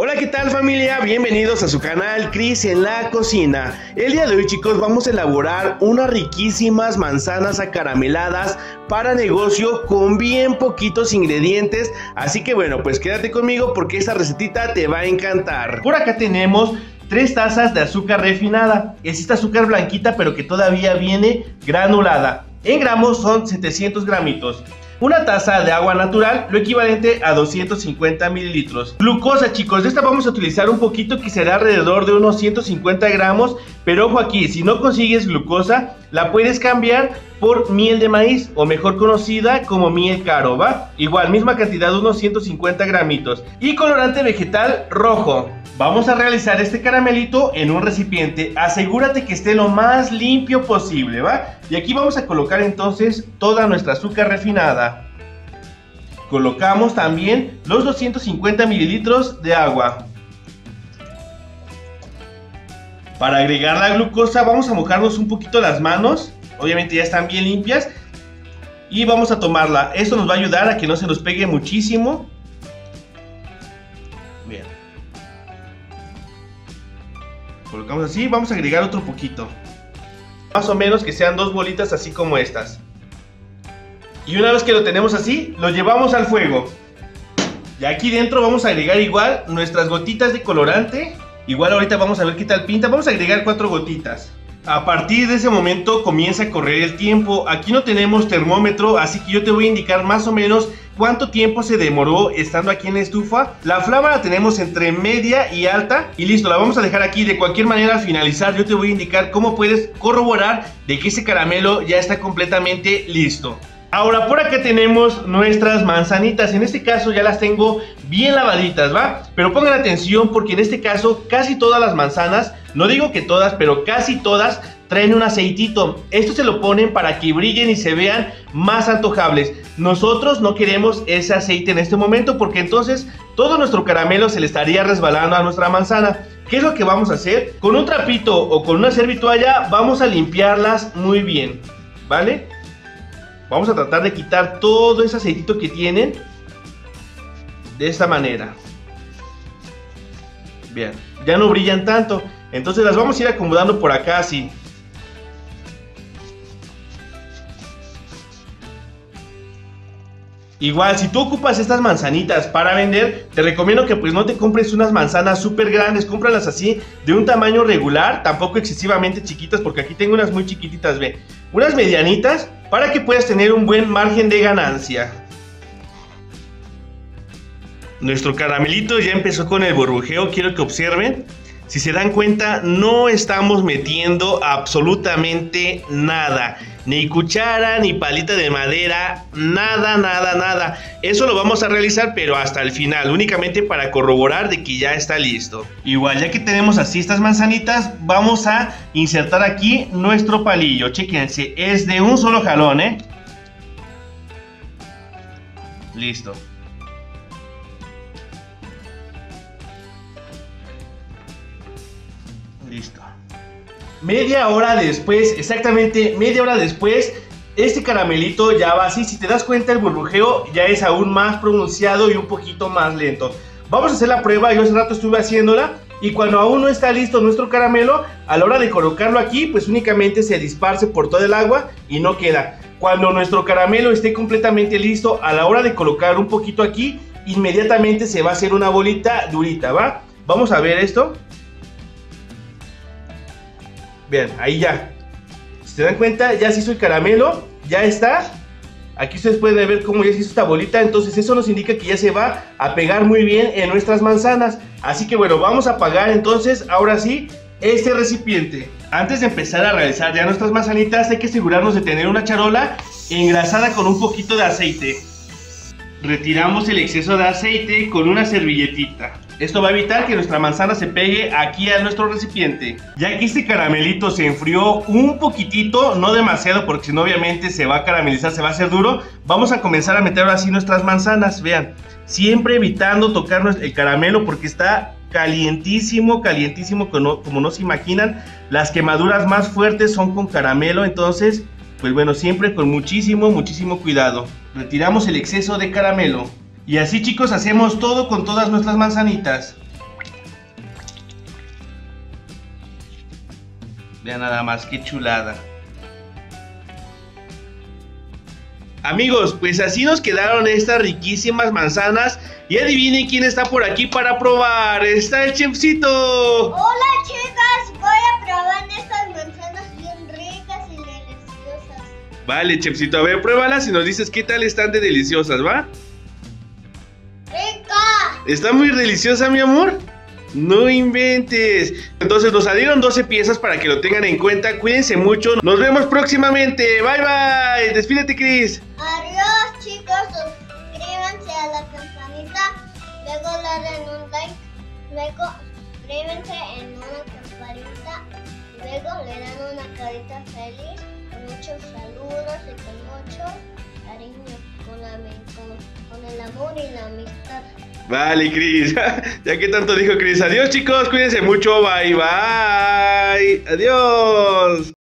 Hola, ¿qué tal familia? Bienvenidos a su canal Cris en la cocina. El día de hoy chicos vamos a elaborar unas riquísimas manzanas acarameladas para negocio con bien poquitos ingredientes. Así que bueno, pues quédate conmigo porque esta recetita te va a encantar. Por acá tenemos 3 tazas de azúcar refinada. Es esta azúcar blanquita pero que todavía viene granulada. En gramos son 700 gramitos. Una taza de agua natural, lo equivalente a 250 mililitros. Glucosa, chicos, de esta vamos a utilizar un poquito que será alrededor de unos 150 gramos. Pero ojo aquí, si no consigues glucosa, la puedes cambiar por miel de maíz, o mejor conocida como miel caro, ¿va? Igual, misma cantidad, unos 150 gramitos. Y colorante vegetal rojo. Vamos a realizar este caramelito en un recipiente. Asegúrate que esté lo más limpio posible, ¿va? Y aquí vamos a colocar entonces toda nuestra azúcar refinada. Colocamos también los 250 mililitros de agua. Para agregar la glucosa vamos a mojarnos un poquito las manos. Obviamente ya están bien limpias. Y vamos a tomarla. Esto nos va a ayudar a que no se nos pegue muchísimo. colocamos así, vamos a agregar otro poquito. Más o menos que sean dos bolitas así como estas. Y una vez que lo tenemos así, lo llevamos al fuego. Y aquí dentro vamos a agregar igual nuestras gotitas de colorante. Igual ahorita vamos a ver qué tal pinta. Vamos a agregar cuatro gotitas. A partir de ese momento comienza a correr el tiempo. Aquí no tenemos termómetro, así que yo te voy a indicar más o menos cuánto tiempo se demoró estando aquí en la estufa. La flama la tenemos entre media y alta y listo, la vamos a dejar aquí. De cualquier manera al finalizar yo te voy a indicar cómo puedes corroborar de que ese caramelo ya está completamente listo. Ahora por acá tenemos nuestras manzanitas, en este caso ya las tengo bien lavaditas, ¿va? Pero pongan atención porque en este caso casi todas las manzanas, no digo que todas, pero casi todas traen un aceitito. Esto se lo ponen para que brillen y se vean más antojables. Nosotros no queremos ese aceite en este momento porque entonces todo nuestro caramelo se le estaría resbalando a nuestra manzana. ¿Qué es lo que vamos a hacer? Con un trapito o con una servitualla vamos a limpiarlas muy bien, ¿vale? Vamos a tratar de quitar todo ese aceitito que tienen de esta manera. Bien, ya no brillan tanto. Entonces las vamos a ir acomodando por acá así. Igual, si tú ocupas estas manzanitas para vender, te recomiendo que pues no te compres unas manzanas súper grandes, cómpralas así de un tamaño regular, tampoco excesivamente chiquitas, porque aquí tengo unas muy chiquititas, ve. Unas medianitas para que puedas tener un buen margen de ganancia. Nuestro caramelito ya empezó con el burbujeo, quiero que observen. Si se dan cuenta, no estamos metiendo absolutamente nada. Ni cuchara, ni palita de madera, nada, nada, nada. Eso lo vamos a realizar, pero hasta el final, únicamente para corroborar de que ya está listo. Igual, ya que tenemos así estas manzanitas, vamos a insertar aquí nuestro palillo. Chequense, es de un solo jalón, ¿eh? Listo. Media hora después, exactamente media hora después, este caramelito ya va así. Si te das cuenta, el burbujeo ya es aún más pronunciado y un poquito más lento. Vamos a hacer la prueba. Yo hace rato estuve haciéndola. Y cuando aún no está listo nuestro caramelo, a la hora de colocarlo aquí, pues únicamente se disparce por todo el agua y no queda. Cuando nuestro caramelo esté completamente listo, a la hora de colocar un poquito aquí, inmediatamente se va a hacer una bolita durita, ¿va? Vamos a ver esto. Vean, ahí ya. Si se dan cuenta, ya se hizo el caramelo, ya está. Aquí ustedes pueden ver cómo ya se hizo esta bolita, entonces eso nos indica que ya se va a pegar muy bien en nuestras manzanas. Así que bueno, vamos a apagar entonces, ahora sí, este recipiente. Antes de empezar a realizar ya nuestras manzanitas, hay que asegurarnos de tener una charola engrasada con un poquito de aceite. Retiramos el exceso de aceite con una servilletita. Esto va a evitar que nuestra manzana se pegue aquí a nuestro recipiente. Ya que este caramelito se enfrió un poquitito, no demasiado porque si no obviamente se va a caramelizar, se va a hacer duro, vamos a comenzar a meter así nuestras manzanas, vean. Siempre evitando tocar el caramelo porque está calientísimo, calientísimo como no se imaginan. Las quemaduras más fuertes son con caramelo, entonces, pues bueno, siempre con muchísimo, muchísimo cuidado. Retiramos el exceso de caramelo. Y así chicos hacemos todo con todas nuestras manzanitas. Vean nada más, qué chulada. Amigos, pues así nos quedaron estas riquísimas manzanas. Y adivinen quién está por aquí para probar. Está el chefcito. Hola chicas, voy a probar estas manzanas bien ricas y deliciosas. Vale, chefcito, a ver, pruébalas y nos dices qué tal están de deliciosas, ¿va? ¿Está muy deliciosa, mi amor? No inventes. Entonces nos salieron 12 piezas para que lo tengan en cuenta. Cuídense mucho. Nos vemos próximamente. Bye bye. Despídete, Cris. Adiós chicos, suscríbanse a la campanita, luego le den un like, luego suscríbanse en una campanita, luego le dan una carita feliz, con muchos saludos y con mucho cariño, con el amor y la amistad. Vale, Cris. ya que tanto dijo Cris. Adiós, chicos. Cuídense mucho. Bye, bye. Adiós.